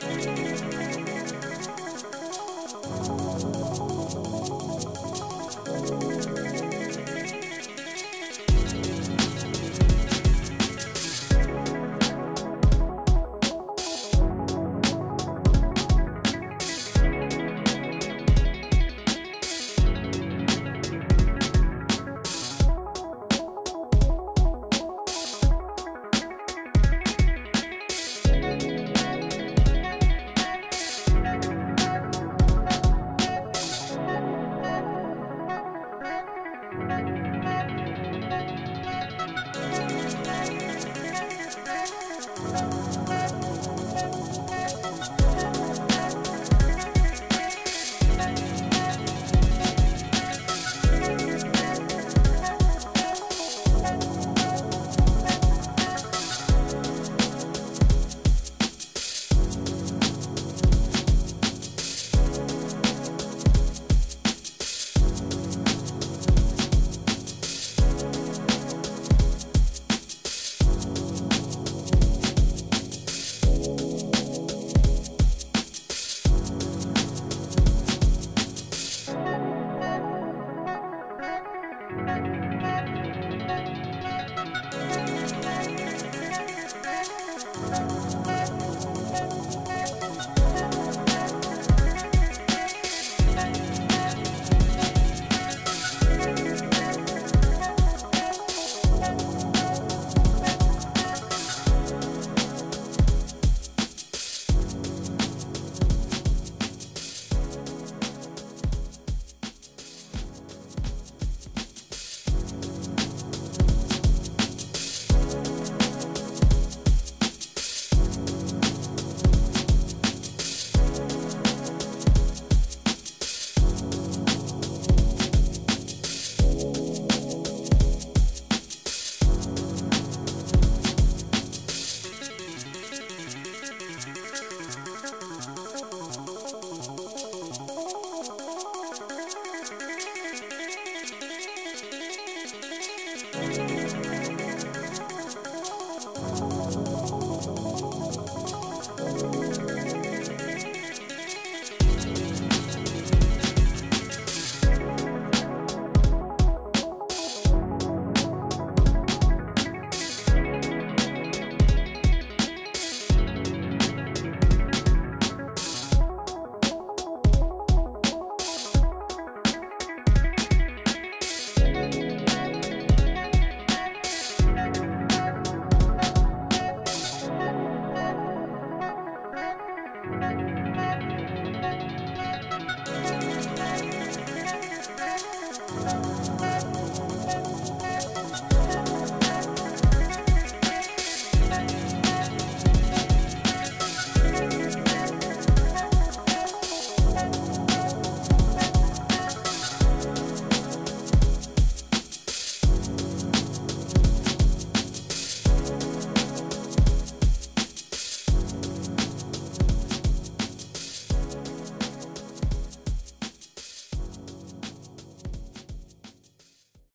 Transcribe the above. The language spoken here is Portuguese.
Thank you. Música